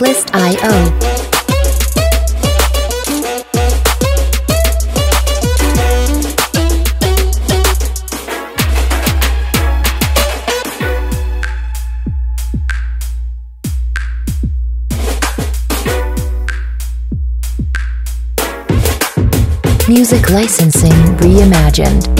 Setlist.io. Music Licensing Reimagined.